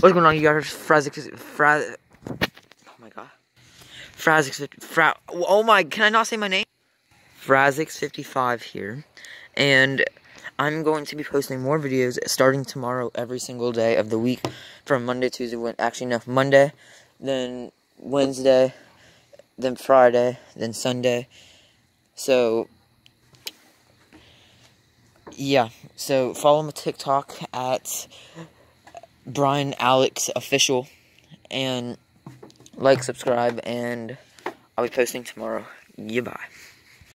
What's going on, you guys? Frazix, Fraz, oh my god, Frazix, Fra, oh my, can I not say my name? Frazix55 here, and I'm going to be posting more videos starting tomorrow every single day of the week, from Monday, Tuesday, actually no, Monday, then Wednesday, then Friday, then Sunday, so, yeah, so follow my TikTok at Brian Alex Official, and like, subscribe, and I'll be posting tomorrow. Goodbye.